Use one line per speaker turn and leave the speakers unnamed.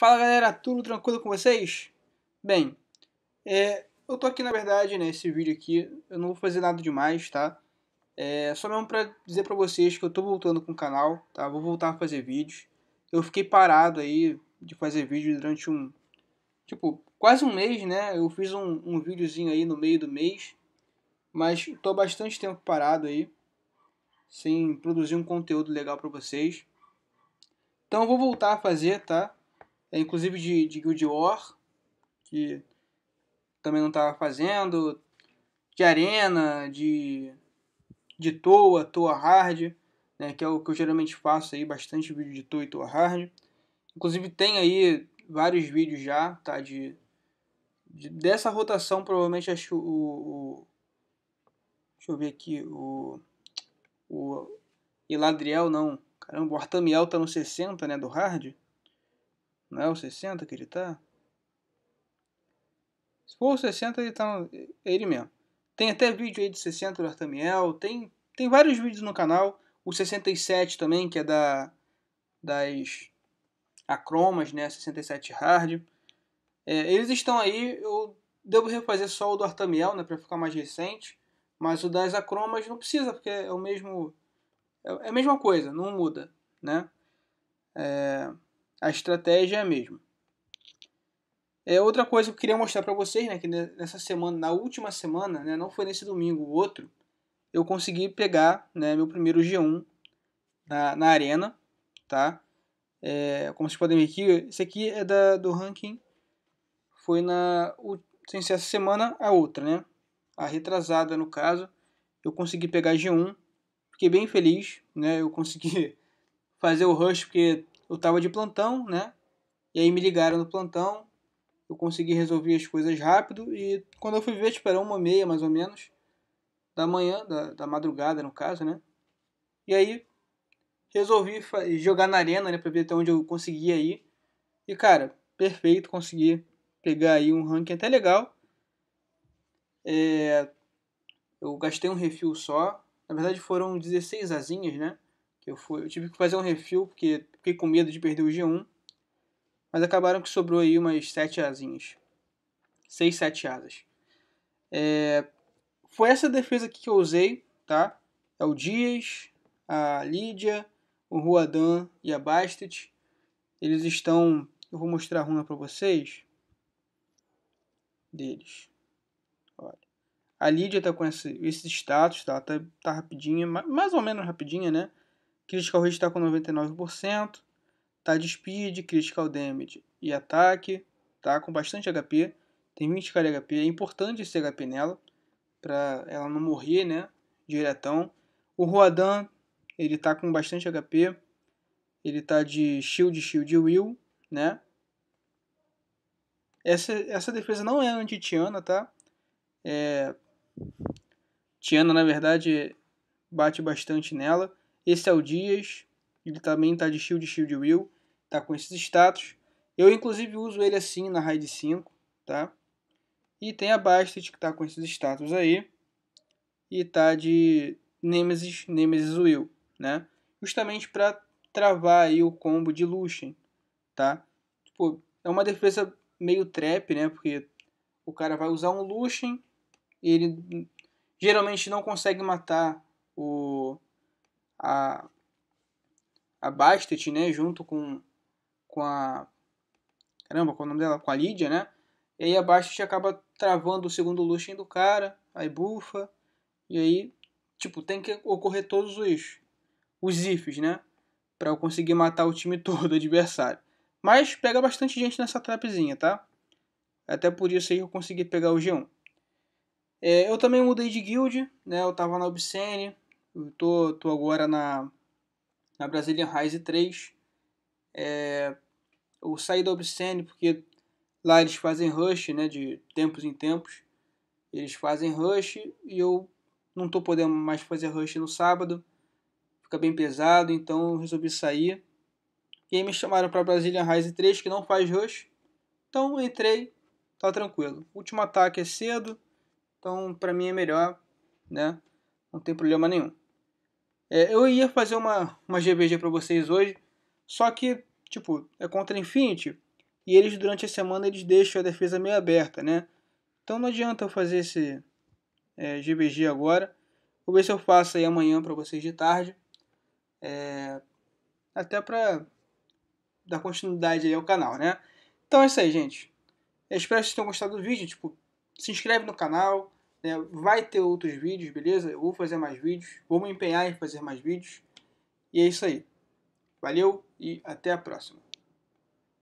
Fala galera, tudo tranquilo com vocês? Bem, é, eu tô aqui na verdade nesse vídeo aqui, eu não vou fazer nada demais, tá? É só mesmo pra dizer pra vocês que eu tô voltando com o canal, tá? Vou voltar a fazer vídeos. Eu fiquei parado aí de fazer vídeo durante um, tipo, quase um mês, né? Eu fiz um, um videozinho aí no meio do mês, mas tô bastante tempo parado aí, sem produzir um conteúdo legal pra vocês. Então eu vou voltar a fazer, tá? É, inclusive de, de Guild War, que também não estava fazendo, de Arena, de, de Toa, Toa Hard, né, que é o que eu geralmente faço aí, bastante vídeo de Toa e Toa Hard. Inclusive tem aí vários vídeos já, tá, de, de dessa rotação, provavelmente acho o, o deixa eu ver aqui, o, o Eladriel não, caramba, o Artamiel tá no 60, né, do Hard. Não é o 60 que ele tá? Se for o 60, ele tá. Ele mesmo. Tem até vídeo aí de 60 do Artamiel. Tem, tem vários vídeos no canal. O 67 também, que é da. Das. Acromas, né? 67 Hard. É, eles estão aí. Eu devo refazer só o do Artamiel, né? Pra ficar mais recente. Mas o das Acromas não precisa, porque é o mesmo. É, é a mesma coisa, não muda, né? É, a estratégia é a mesma. É outra coisa que eu queria mostrar para vocês, né, que nessa semana, na última semana, né, não foi nesse domingo, o outro, eu consegui pegar, né, meu primeiro G1 na, na arena, tá? É, como vocês podem ver aqui, esse aqui é da, do ranking, foi na, sem ser essa semana, a outra, né? A retrasada, no caso, eu consegui pegar G1, fiquei bem feliz, né? Eu consegui fazer o rush porque eu estava de plantão, né? E aí me ligaram no plantão, eu consegui resolver as coisas rápido e quando eu fui ver, tipo, era uma meia mais ou menos da manhã, da, da madrugada no caso, né? E aí resolvi jogar na arena, né, pra ver até onde eu conseguia ir. E cara, perfeito, consegui pegar aí um ranking até legal. É, eu gastei um refil só. Na verdade foram 16 asinhas, né? Que eu, fui, eu tive que fazer um refil porque fiquei com medo de perder o G1. Mas acabaram que sobrou aí umas 7 asinhas. 6, 7 asas. É, foi essa defesa aqui que eu usei, tá? É o Dias, a Lídia, o Ruadan e a Bastet. Eles estão... Eu vou mostrar a runa para vocês. Deles. Olha. A Lídia tá com esse, esse status, tá? Tá, tá rapidinha, mais ou menos rapidinha, né? Critical Hit está com 99%. Tá de Speed, Critical Damage e Ataque. Tá com bastante HP. Tem 20k de HP. É importante esse HP nela. Pra ela não morrer, né? Diretão. O Roadan, ele tá com bastante HP. Ele tá de Shield, Shield Will, né? Essa, essa defesa não é anti-Tiana, tá? É... Tiana, na verdade, bate bastante nela. Esse é o Dias, ele também está de Shield Shield Will, tá com esses status. Eu inclusive uso ele assim na raid 5, tá? E tem a Bastet que está com esses status aí. E tá de Nemesis, Nemesis Will, né? Justamente para travar aí o combo de Lucian, tá? Tipo, é uma defesa meio trap, né? Porque o cara vai usar um Lucian, ele geralmente não consegue matar o a, a Bastet, né, junto com, com a caramba, qual é o nome dela? Com a Lídia, né? E aí a Bastet acaba travando o segundo Lucian do cara, aí bufa, e aí, tipo, tem que ocorrer todos os, os ifs, né? Pra eu conseguir matar o time todo, adversário. Mas pega bastante gente nessa trapzinha, tá? Até por isso aí eu consegui pegar o G1. É, eu também mudei de guild, né? Eu tava na Obscene, eu tô, tô agora na, na Brazilian Rise 3. É, eu saí da Obscene porque lá eles fazem rush, né, de tempos em tempos. Eles fazem rush e eu não tô podendo mais fazer rush no sábado. Fica bem pesado, então eu resolvi sair. E aí me chamaram para Brazilian Rise 3 que não faz rush. Então entrei, tá tranquilo. Último ataque é cedo, então para mim é melhor, né? Não tem problema nenhum. É, eu ia fazer uma, uma GVG para vocês hoje, só que, tipo, é contra Infinity, e eles durante a semana eles deixam a defesa meio aberta, né? Então não adianta eu fazer esse é, GBG agora. Vou ver se eu faço aí amanhã para vocês de tarde. É, até para dar continuidade aí ao canal, né? Então é isso aí, gente. Eu espero que vocês tenham gostado do vídeo. Tipo, se inscreve no canal. Né? Vai ter outros vídeos, beleza? Eu vou fazer mais vídeos. Vou me empenhar em fazer mais vídeos. E é isso aí. Valeu e até a próxima.